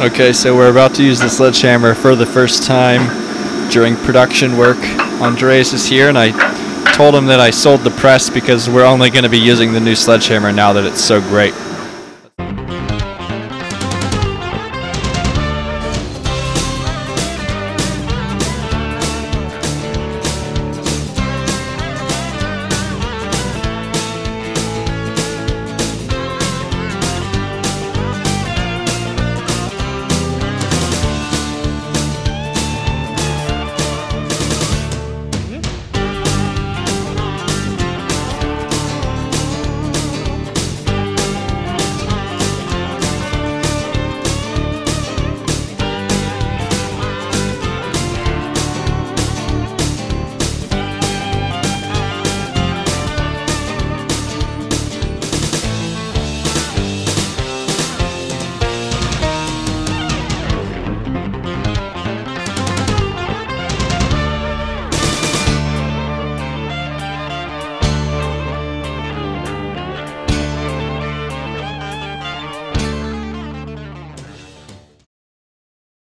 Okay, so we're about to use the sledgehammer for the first time during production work. Andreas is here, and I told him that I sold the press because we're only going to be using the new sledgehammer now that it's so great.